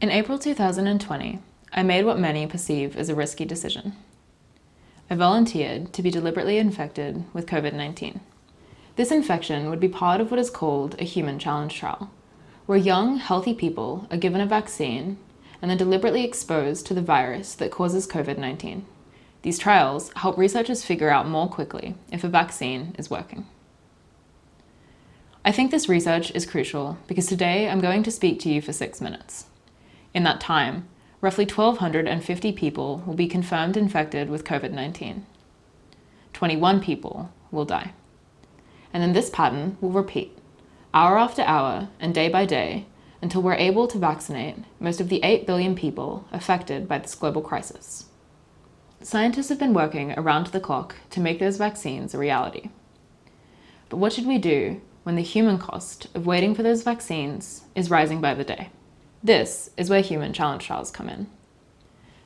In April 2020, I made what many perceive as a risky decision. I volunteered to be deliberately infected with COVID 19. This infection would be part of what is called a human challenge trial, where young, healthy people are given a vaccine and then deliberately exposed to the virus that causes COVID 19. These trials help researchers figure out more quickly if a vaccine is working. I think this research is crucial because today I'm going to speak to you for six minutes. In that time, roughly 1,250 people will be confirmed infected with COVID 19. 21 people will die. And then this pattern will repeat, hour after hour and day by day, until we're able to vaccinate most of the 8 billion people affected by this global crisis. Scientists have been working around the clock to make those vaccines a reality. But what should we do when the human cost of waiting for those vaccines is rising by the day? This is where human challenge trials come in.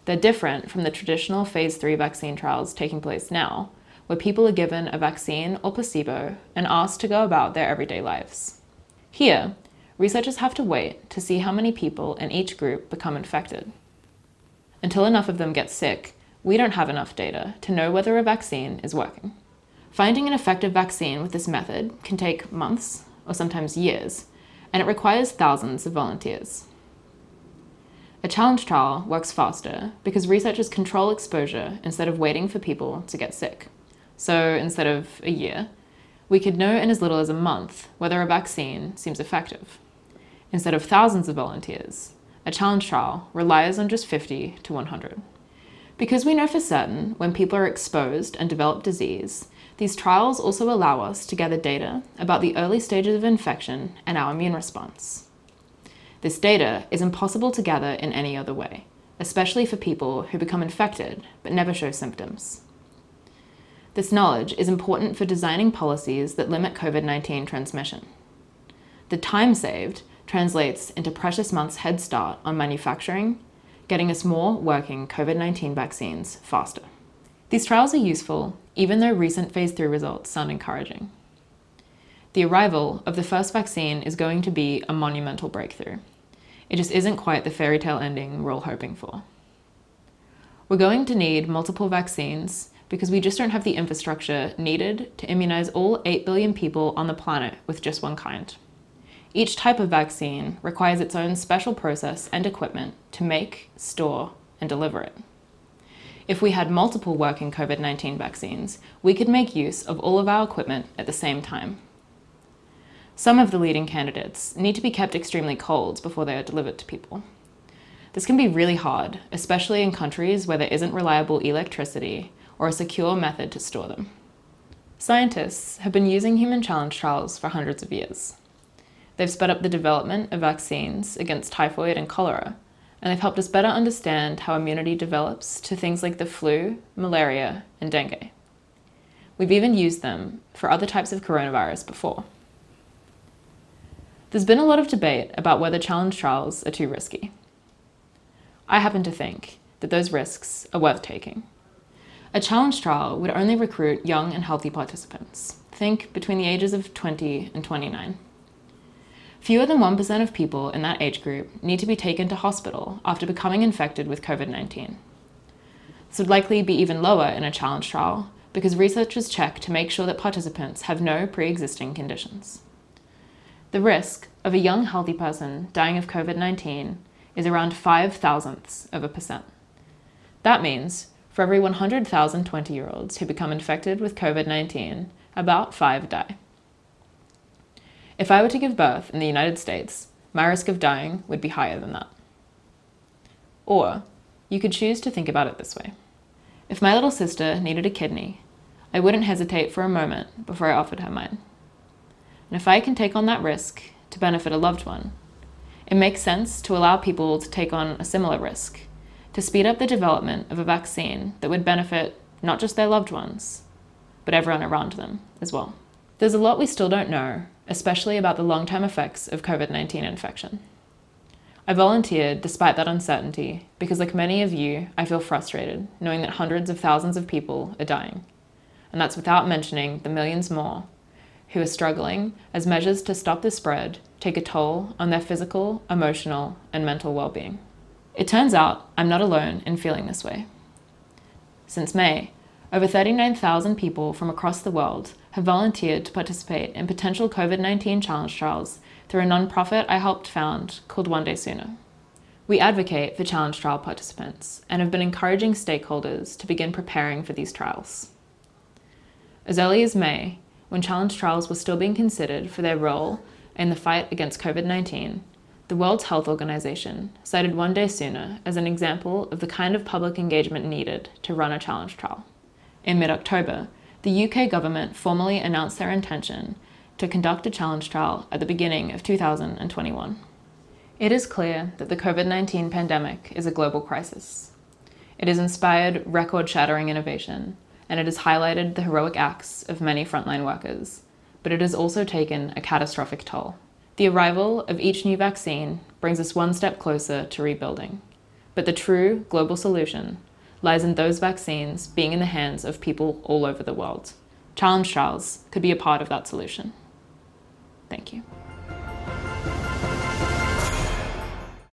They're different from the traditional phase 3 vaccine trials taking place now, where people are given a vaccine or placebo and asked to go about their everyday lives. Here, researchers have to wait to see how many people in each group become infected. Until enough of them get sick, we don't have enough data to know whether a vaccine is working. Finding an effective vaccine with this method can take months, or sometimes years, and it requires thousands of volunteers. A challenge trial works faster because researchers control exposure instead of waiting for people to get sick. So instead of a year, we could know in as little as a month whether a vaccine seems effective. Instead of thousands of volunteers, a challenge trial relies on just 50 to 100. Because we know for certain when people are exposed and develop disease, these trials also allow us to gather data about the early stages of infection and our immune response. This data is impossible to gather in any other way, especially for people who become infected but never show symptoms. This knowledge is important for designing policies that limit COVID 19 transmission. The time saved translates into precious months' head start on manufacturing, getting us more working COVID 19 vaccines faster. These trials are useful, even though recent phase 3 results sound encouraging. The arrival of the first vaccine is going to be a monumental breakthrough. It just isn't quite the fairy tale ending we're all hoping for. We're going to need multiple vaccines because we just don't have the infrastructure needed to immunize all 8 billion people on the planet with just one kind. Each type of vaccine requires its own special process and equipment to make, store, and deliver it. If we had multiple working COVID 19 vaccines, we could make use of all of our equipment at the same time. Some of the leading candidates need to be kept extremely cold before they are delivered to people. This can be really hard, especially in countries where there isn't reliable electricity or a secure method to store them. Scientists have been using human challenge trials for hundreds of years. They've sped up the development of vaccines against typhoid and cholera, and they've helped us better understand how immunity develops to things like the flu, malaria, and dengue. We've even used them for other types of coronavirus before. There's been a lot of debate about whether challenge trials are too risky. I happen to think that those risks are worth taking. A challenge trial would only recruit young and healthy participants, think between the ages of 20 and 29. Fewer than 1% of people in that age group need to be taken to hospital after becoming infected with COVID 19. This would likely be even lower in a challenge trial because researchers check to make sure that participants have no pre existing conditions. The risk of a young healthy person dying of COVID 19 is around 5 thousandths of a percent. That means for every 100,000 20 year olds who become infected with COVID 19, about 5 die. If I were to give birth in the United States, my risk of dying would be higher than that. Or you could choose to think about it this way. If my little sister needed a kidney, I wouldn't hesitate for a moment before I offered her mine. And if I can take on that risk to benefit a loved one, it makes sense to allow people to take on a similar risk, to speed up the development of a vaccine that would benefit not just their loved ones, but everyone around them as well. There's a lot we still don't know, especially about the long term effects of COVID 19 infection. I volunteered despite that uncertainty because, like many of you, I feel frustrated knowing that hundreds of thousands of people are dying. And that's without mentioning the millions more who are struggling as measures to stop the spread take a toll on their physical, emotional, and mental well-being. It turns out I'm not alone in feeling this way. Since May, over 39,000 people from across the world have volunteered to participate in potential COVID 19 challenge trials through a nonprofit I helped found called One Day Sooner. We advocate for challenge trial participants and have been encouraging stakeholders to begin preparing for these trials. As early as May, when challenge trials were still being considered for their role in the fight against COVID 19, the World Health Organization cited One Day Sooner as an example of the kind of public engagement needed to run a challenge trial. In mid October, the UK government formally announced their intention to conduct a challenge trial at the beginning of 2021. It is clear that the COVID 19 pandemic is a global crisis. It has inspired record shattering innovation, and it has highlighted the heroic acts of many frontline workers, but it has also taken a catastrophic toll. The arrival of each new vaccine brings us one step closer to rebuilding. But the true global solution lies in those vaccines being in the hands of people all over the world. Challenge trials could be a part of that solution. Thank you.